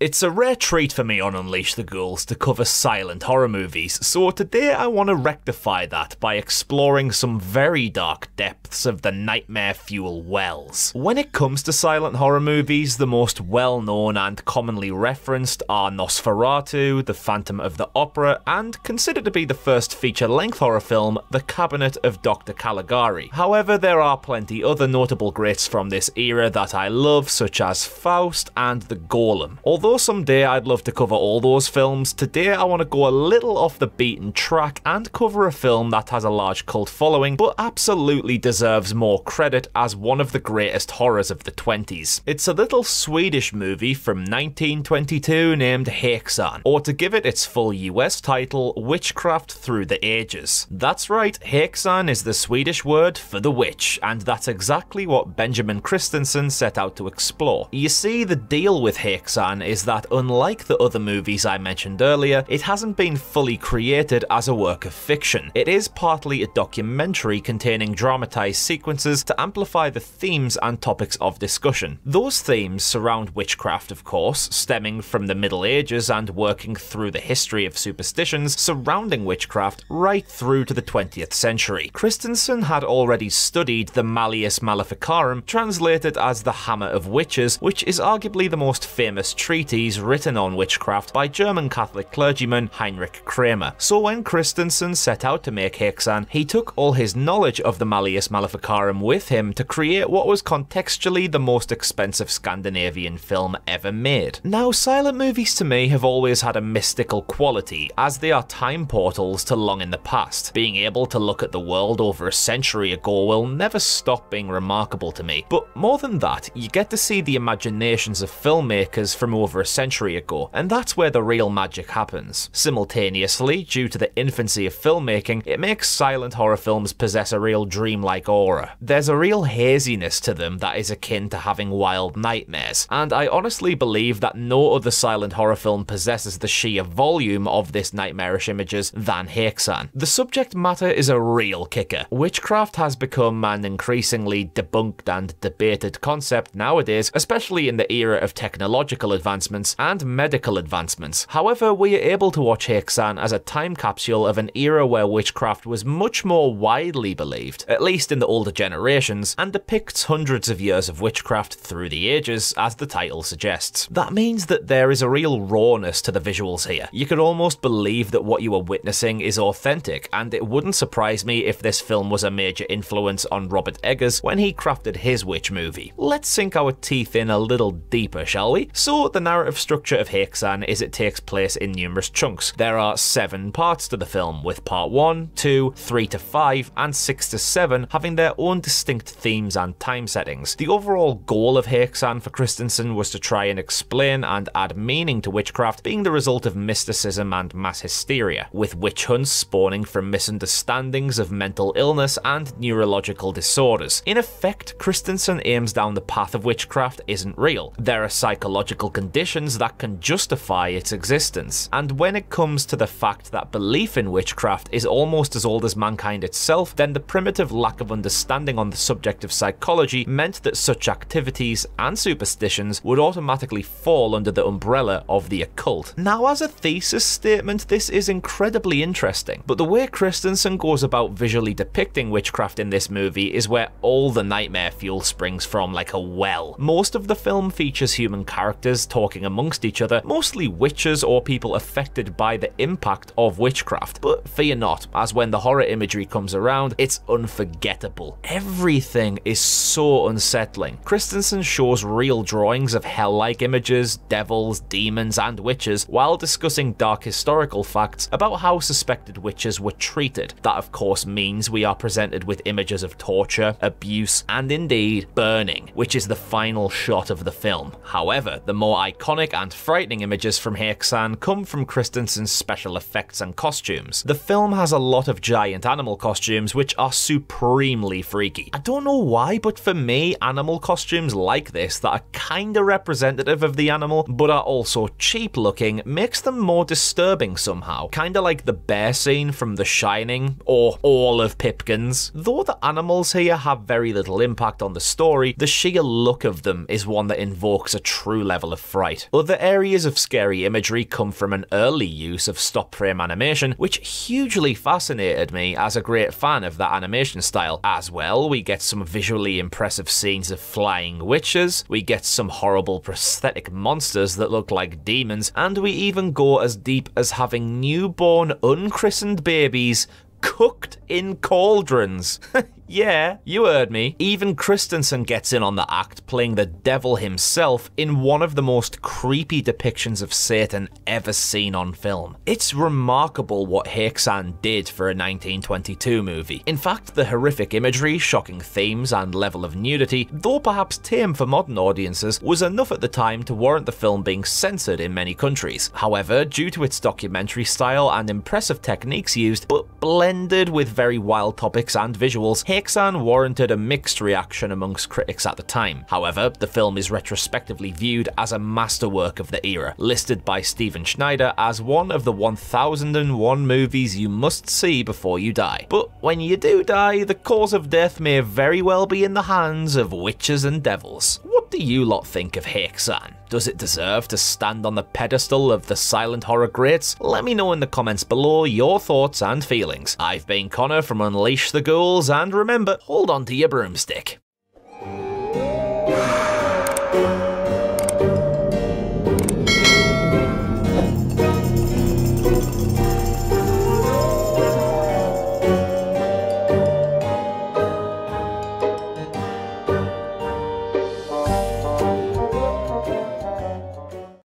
It's a rare treat for me on Unleash the Ghouls to cover silent horror movies, so today I want to rectify that by exploring some very dark depths of the nightmare fuel wells. When it comes to silent horror movies, the most well known and commonly referenced are Nosferatu, The Phantom of the Opera, and considered to be the first feature length horror film, The Cabinet of Dr. Caligari. However, there are plenty other notable greats from this era that I love, such as Faust and The Golem. Although someday I'd love to cover all those films, today I want to go a little off the beaten track and cover a film that has a large cult following, but absolutely deserves more credit as one of the greatest horrors of the 20s. It's a little Swedish movie from 1922 named Häxan, or to give it its full US title, Witchcraft Through the Ages. That's right, Häxan is the Swedish word for the witch, and that's exactly what Benjamin Christensen set out to explore. You see, the deal with Häxan is is that unlike the other movies I mentioned earlier, it hasn't been fully created as a work of fiction. It is partly a documentary containing dramatized sequences to amplify the themes and topics of discussion. Those themes surround witchcraft, of course, stemming from the Middle Ages and working through the history of superstitions surrounding witchcraft right through to the 20th century. Christensen had already studied the Malleus Maleficarum, translated as the Hammer of Witches, which is arguably the most famous treatise treatise written on witchcraft by German Catholic clergyman Heinrich Kramer. So when Christensen set out to make Häxan, he took all his knowledge of the Malleus Maleficarum with him to create what was contextually the most expensive Scandinavian film ever made. Now, silent movies to me have always had a mystical quality, as they are time portals to long in the past. Being able to look at the world over a century ago will never stop being remarkable to me. But more than that, you get to see the imaginations of filmmakers from over over a century ago, and that's where the real magic happens. Simultaneously, due to the infancy of filmmaking, it makes silent horror films possess a real dreamlike aura. There's a real haziness to them that is akin to having wild nightmares, and I honestly believe that no other silent horror film possesses the sheer volume of this nightmarish images than Häxan. The subject matter is a real kicker. Witchcraft has become an increasingly debunked and debated concept nowadays, especially in the era of technological advancement advancements and medical advancements. However, we are able to watch Häxan as a time capsule of an era where witchcraft was much more widely believed, at least in the older generations, and depicts hundreds of years of witchcraft through the ages, as the title suggests. That means that there is a real rawness to the visuals here. You could almost believe that what you are witnessing is authentic, and it wouldn't surprise me if this film was a major influence on Robert Eggers when he crafted his witch movie. Let's sink our teeth in a little deeper, shall we? So, the narrative structure of Häxan is it takes place in numerous chunks. There are seven parts to the film, with part 1, 2, 3 to 5, and 6 to 7 having their own distinct themes and time settings. The overall goal of Häxan for Christensen was to try and explain and add meaning to witchcraft being the result of mysticism and mass hysteria, with witch hunts spawning from misunderstandings of mental illness and neurological disorders. In effect, Christensen aims down the path of witchcraft isn't real. There are psychological conditions that can justify its existence. And when it comes to the fact that belief in witchcraft is almost as old as mankind itself, then the primitive lack of understanding on the subject of psychology meant that such activities and superstitions would automatically fall under the umbrella of the occult. Now, as a thesis statement, this is incredibly interesting, but the way Christensen goes about visually depicting witchcraft in this movie is where all the nightmare fuel springs from like a well. Most of the film features human characters talking talking amongst each other, mostly witches or people affected by the impact of witchcraft. But fear not, as when the horror imagery comes around, it's unforgettable. Everything is so unsettling. Christensen shows real drawings of hell-like images, devils, demons, and witches, while discussing dark historical facts about how suspected witches were treated. That of course means we are presented with images of torture, abuse, and indeed burning, which is the final shot of the film. However, the more iconic iconic and frightening images from Häxan come from Christensen's special effects and costumes. The film has a lot of giant animal costumes which are supremely freaky. I don't know why, but for me, animal costumes like this that are kinda representative of the animal, but are also cheap looking, makes them more disturbing somehow. Kinda like the bear scene from The Shining, or all of Pipkins. Though the animals here have very little impact on the story, the sheer look of them is one that invokes a true level of fright Other areas of scary imagery come from an early use of stop frame animation, which hugely fascinated me as a great fan of that animation style. As well, we get some visually impressive scenes of flying witches, we get some horrible prosthetic monsters that look like demons, and we even go as deep as having newborn unchristened babies cooked in cauldrons. Yeah, you heard me. Even Christensen gets in on the act, playing the devil himself in one of the most creepy depictions of Satan ever seen on film. It's remarkable what Häxan did for a 1922 movie. In fact, the horrific imagery, shocking themes, and level of nudity, though perhaps tame for modern audiences, was enough at the time to warrant the film being censored in many countries. However, due to its documentary style and impressive techniques used, but blended with very wild topics and visuals, Häxan warranted a mixed reaction amongst critics at the time. However, the film is retrospectively viewed as a masterwork of the era, listed by Stephen Schneider as one of the 1001 movies you must see before you die. But when you do die, the cause of death may very well be in the hands of witches and devils. What do you lot think of Häxan? Does it deserve to stand on the pedestal of the silent horror greats? Let me know in the comments below your thoughts and feelings. I've been Connor from Unleash the Ghouls, and remember, hold on to your broomstick.